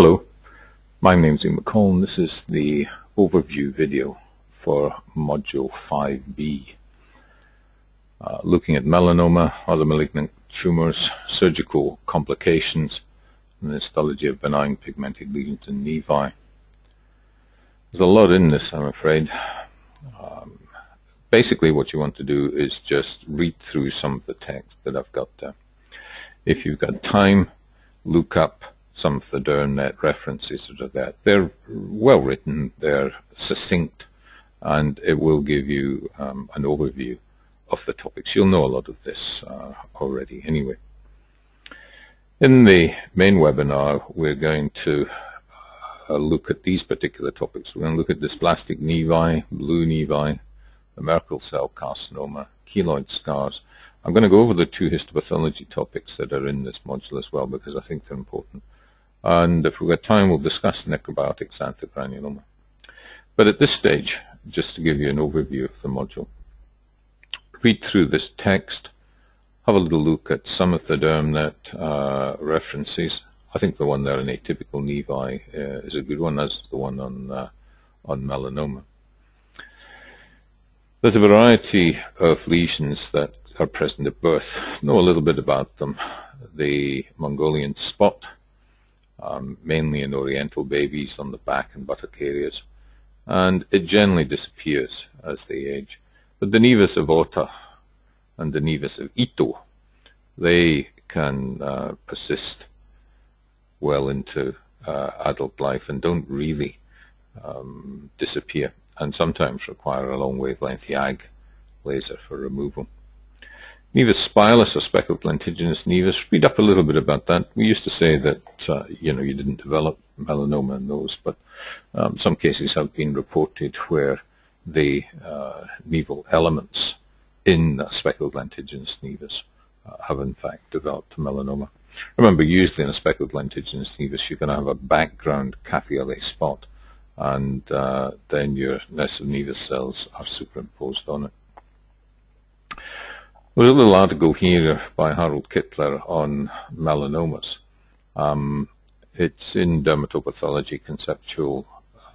Hello, my name is Ian McColl and this is the overview video for Module 5b. Uh, looking at melanoma, other malignant tumors, surgical complications, and the histology of benign pigmented lesions in nevi. There's a lot in this, I'm afraid. Um, basically what you want to do is just read through some of the text that I've got there. If you've got time, look up some of the DermNet references that are there. They're well written, they're succinct, and it will give you um, an overview of the topics. You'll know a lot of this uh, already anyway. In the main webinar, we're going to uh, look at these particular topics. We're going to look at dysplastic nevi, blue nevi, the Merkel cell carcinoma, keloid scars. I'm going to go over the two histopathology topics that are in this module as well because I think they're important. And if we've got time, we'll discuss necrobiotic xanthogranuloma. But at this stage, just to give you an overview of the module, read through this text, have a little look at some of the DermNet uh, references. I think the one there on atypical nevi uh, is a good one, as the one on, uh, on melanoma. There's a variety of lesions that are present at birth. Know a little bit about them. The Mongolian spot, um, mainly in oriental babies on the back and buttock areas, and it generally disappears as they age. But the nevus of Ota and the nevus of Ito, they can uh, persist well into uh, adult life and don't really um, disappear and sometimes require a long wavelength YAG laser for removal. Nevus spilus or speckled lentiginous nevus, read up a little bit about that. We used to say that, uh, you know, you didn't develop melanoma in those, but um, some cases have been reported where the uh, neval elements in speckled lentiginous nevus uh, have in fact developed melanoma. Remember, usually in a speckled lentiginous nevus, you're going to have a background cafe spot, and uh, then your nest of nevus cells are superimposed on it. There's a little article here by Harald Kittler on melanomas. Um, it's in Dermatopathology Conceptual.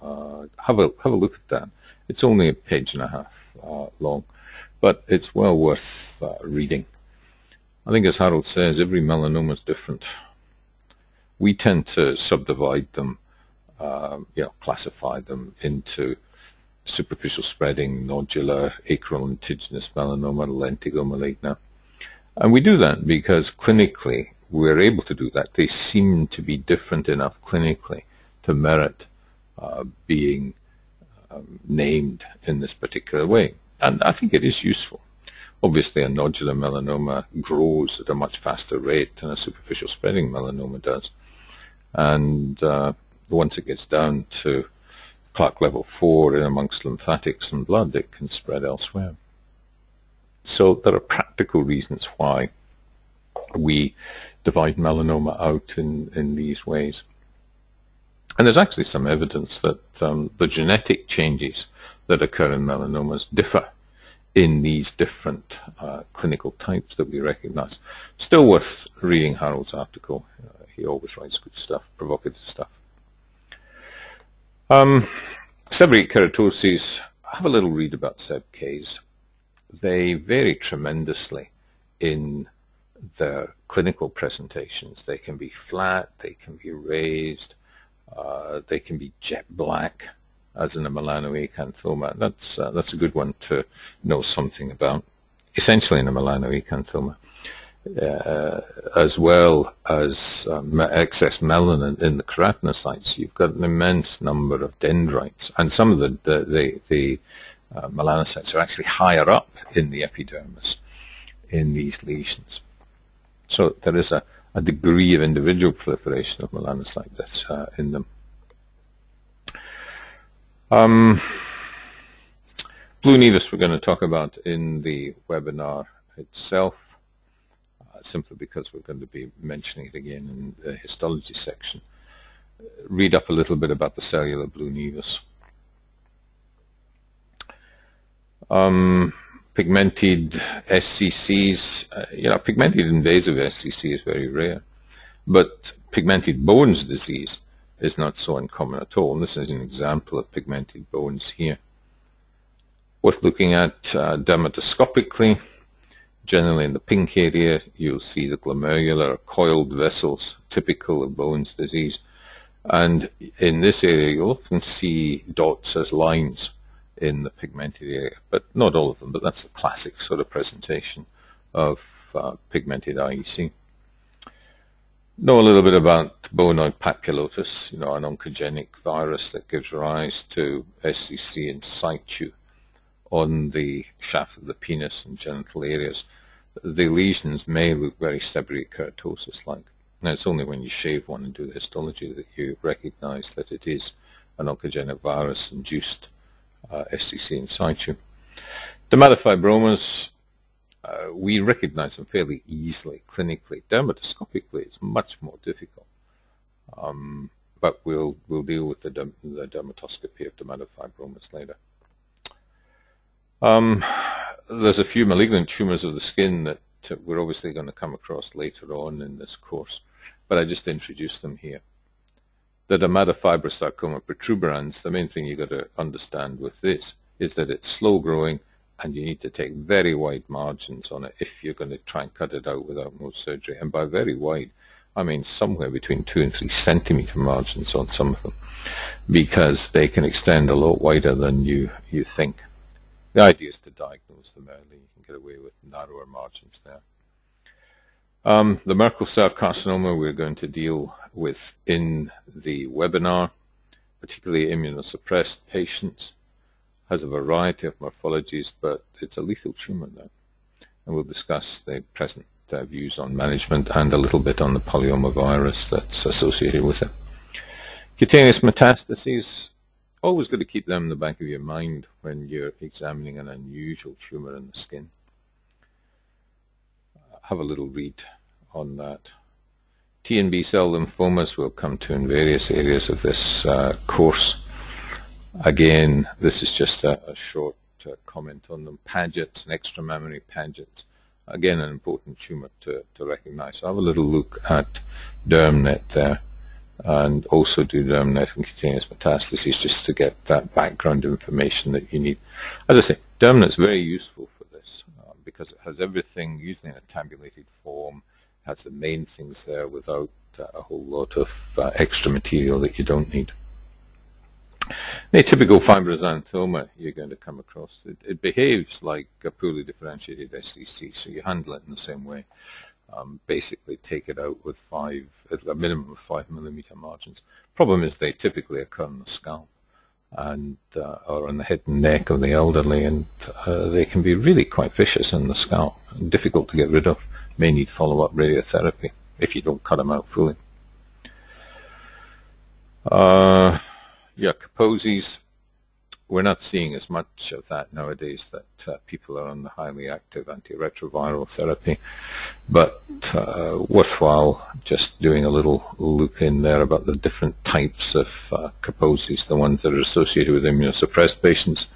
Uh, have a have a look at that. It's only a page and a half uh, long, but it's well worth uh, reading. I think, as Harold says, every melanoma is different. We tend to subdivide them, um, you know, classify them into superficial spreading, nodular, acral lentiginous melanoma, lentigo maligna. And we do that because clinically we're able to do that. They seem to be different enough clinically to merit uh, being um, named in this particular way. And I think it is useful. Obviously, a nodular melanoma grows at a much faster rate than a superficial spreading melanoma does. And uh, once it gets down to Clark level 4 in amongst lymphatics and blood, it can spread elsewhere. So there are practical reasons why we divide melanoma out in, in these ways. And there's actually some evidence that um, the genetic changes that occur in melanomas differ in these different uh, clinical types that we recognize. Still worth reading Harald's article. Uh, he always writes good stuff, provocative stuff. Um, seborrheic keratoses, have a little read about SEBKs. They vary tremendously in their clinical presentations. They can be flat, they can be raised, uh, they can be jet black, as in a melanoacanthoma. That's, uh, that's a good one to know something about. Essentially in a melanoacanthoma uh, as well as um, excess melanin in the keratinocytes, you've got an immense number of dendrites, and some of the the, the, the uh, melanocytes are actually higher up in the epidermis in these lesions. So there is a, a degree of individual proliferation of melanocyte that's uh, in them. Um, Blue nevus we're going to talk about in the webinar itself simply because we're going to be mentioning it again in the histology section. Read up a little bit about the cellular blue nevus. Um, pigmented SCCs, uh, you know, pigmented invasive SCC is very rare, but pigmented Bowen's disease is not so uncommon at all. And this is an example of pigmented Bowen's here. Worth looking at uh, dermatoscopically. Generally in the pink area, you'll see the glomerular coiled vessels, typical of Bowen's disease. And in this area, you'll often see dots as lines in the pigmented area, but not all of them, but that's the classic sort of presentation of uh, pigmented IEC. Know a little bit about bowenoid papulosis, you know, an oncogenic virus that gives rise to SCC in situ on the shaft of the penis and genital areas. The lesions may look very seborrheic keratosis-like. Now, it's only when you shave one and do the histology that you recognize that it is an oncogenic virus-induced uh, SCC in situ. Dermatofibromas, uh, we recognize them fairly easily clinically. Dermatoscopically, it's much more difficult. Um, but we'll, we'll deal with the, the dermatoscopy of dermatofibromas later. Um, there's a few malignant tumors of the skin that we're obviously going to come across later on in this course, but I just introduced them here. The dermatofibrosarcoma protuberans, the main thing you've got to understand with this is that it's slow growing and you need to take very wide margins on it if you're going to try and cut it out without more surgery. And by very wide, I mean somewhere between two and three centimeter margins on some of them because they can extend a lot wider than you, you think. The idea is to diagnose them early. You can get away with narrower margins there. Um, the Merkel cell carcinoma we're going to deal with in the webinar, particularly immunosuppressed patients, has a variety of morphologies, but it's a lethal tumor now. And we'll discuss the present uh, views on management and a little bit on the polyomavirus that's associated with it. Cutaneous metastases, always got to keep them in the back of your mind when you're examining an unusual tumor in the skin. Have a little read on that. T and B cell lymphomas will come to in various areas of this uh, course. Again, this is just a, a short uh, comment on them. Paget's and extramammary Paget's. Again, an important tumor to, to recognize. So have a little look at DermNet there and also do and cutaneous metastases just to get that background information that you need. As I say, is very useful for this uh, because it has everything usually in a tabulated form, has the main things there without uh, a whole lot of uh, extra material that you don't need. The typical fibroxanthoma you're going to come across, it, it behaves like a poorly differentiated SCC, so you handle it in the same way um, basically take it out with five, a minimum of five millimeter margins. Problem is they typically occur on the scalp and uh, or on the head and neck of the elderly, and uh, they can be really quite vicious in the scalp, difficult to get rid of. May need follow-up radiotherapy if you don't cut them out fully. Uh, yeah, Kaposi's we're not seeing as much of that nowadays that uh, people are on the highly active antiretroviral therapy, but uh, worthwhile just doing a little look in there about the different types of uh, Kaposi's, the ones that are associated with immunosuppressed patients,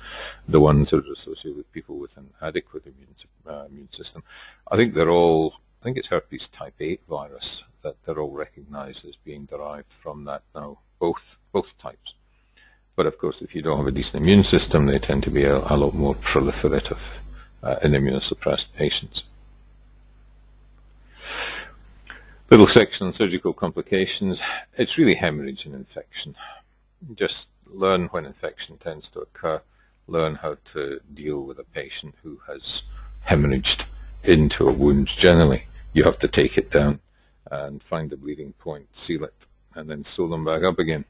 the ones that are associated with people with an adequate immune, uh, immune system. I think they're all, I think it's herpes type 8 virus that they're all recognized as being derived from that now, both, both types. But of course, if you don't have a decent immune system, they tend to be a, a lot more proliferative uh, in immunosuppressed patients. Little section on surgical complications. It's really hemorrhage and infection. Just learn when infection tends to occur. Learn how to deal with a patient who has hemorrhaged into a wound. Generally, you have to take it down and find the bleeding point, seal it, and then sew them back up again.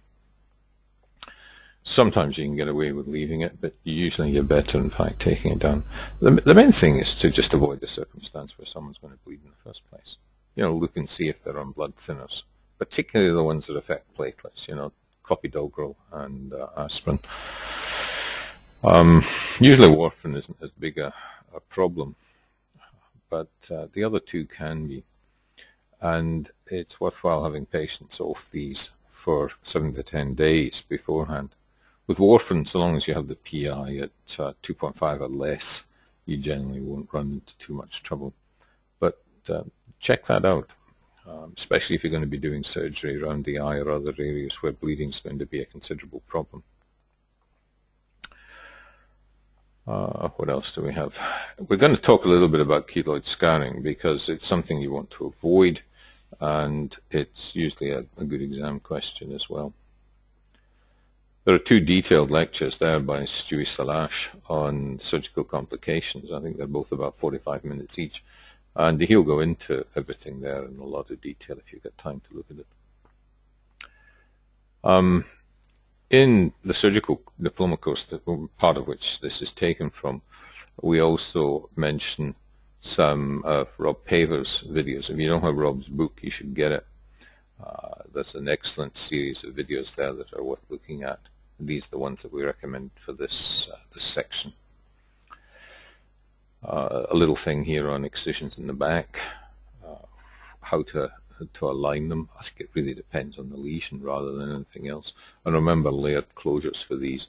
Sometimes you can get away with leaving it, but usually you're better, in fact, taking it down. The, the main thing is to just avoid the circumstance where someone's going to bleed in the first place. You know, look and see if they're on blood thinners, particularly the ones that affect platelets, you know, clopidogrel and uh, aspirin. Um, usually warfarin isn't as big a, a problem, but uh, the other two can be. And it's worthwhile having patients off these for seven to ten days beforehand with warfarin, so long as you have the PI at uh, 2.5 or less, you generally won't run into too much trouble. But uh, check that out. um, especially if you're going to be doing surgery around the eye or other areas where bleeding is going to be a considerable problem. Uh, what else do we have? We're going to talk a little bit about keloid scarring because it's something you want to avoid and it's usually a, a good exam question as well. There are two detailed lectures there by Stewie Salasche on surgical complications. I think they're both about 45 minutes each. And he'll go into everything there in a lot of detail if you get time to look at it. Um, in the surgical diploma course, part of which this is taken from, we also mention some of Rob Paver's videos. If you don't have Rob's book, you should get it. Uh, that's an excellent series of videos there that are worth looking at. These are the ones that we recommend for this, uh, this section. Uh, a little thing here on excisions in the back, uh, how to to align them. I think it really depends on the lesion rather than anything else. And remember layered closures for these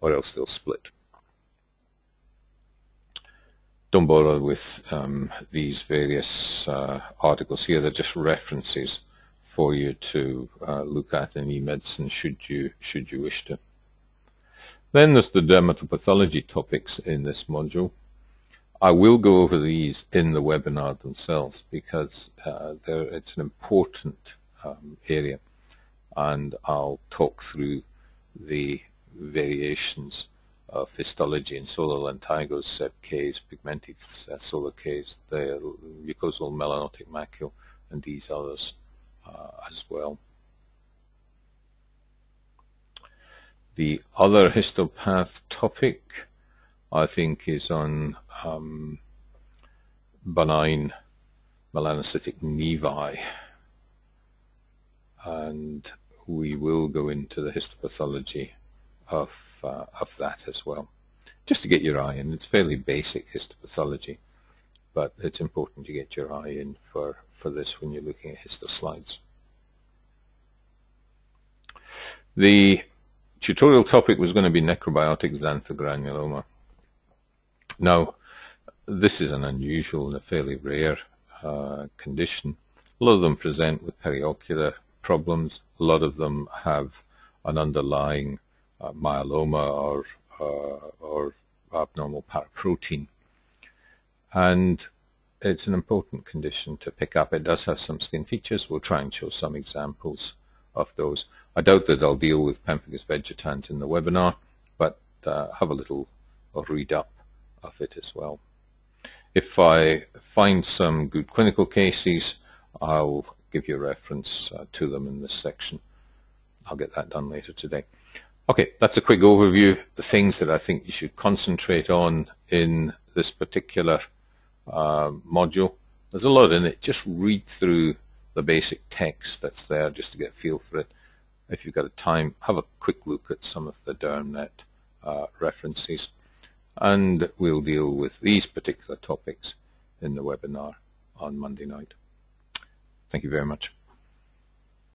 or else they'll split. Don't bother with um, these various uh, articles here. They're just references for you to uh, look at in e-medicine should you, should you wish to. Then there's the dermatopathology topics in this module. I will go over these in the webinar themselves because uh, it's an important um, area and I'll talk through the variations of histology in solar lentigos, SEBKs, pigmented uh, solar Ks, the mucosal melanotic macule, and these others uh, as well. The other histopath topic I think is on um, benign melanocytic nevi. And we will go into the histopathology of, uh, of that as well. Just to get your eye in. It's fairly basic histopathology, but it's important to get your eye in for, for this when you're looking at histo slides. The tutorial topic was going to be necrobiotic xanthogranuloma. Now, this is an unusual and a fairly rare uh, condition. A lot of them present with periocular problems. A lot of them have an underlying uh, myeloma or, uh, or abnormal paraprotein. And it's an important condition to pick up. It does have some skin features. We'll try and show some examples of those. I doubt that I'll deal with pemphigus vegetans in the webinar, but uh, have a little read up of it as well. If I find some good clinical cases, I'll give you a reference uh, to them in this section. I'll get that done later today. Okay, that's a quick overview. The things that I think you should concentrate on in this particular uh, module. There's a lot in it. Just read through the basic text that's there just to get a feel for it. If you've got a time, have a quick look at some of the DermNet uh, references and we'll deal with these particular topics in the webinar on Monday night. Thank you very much.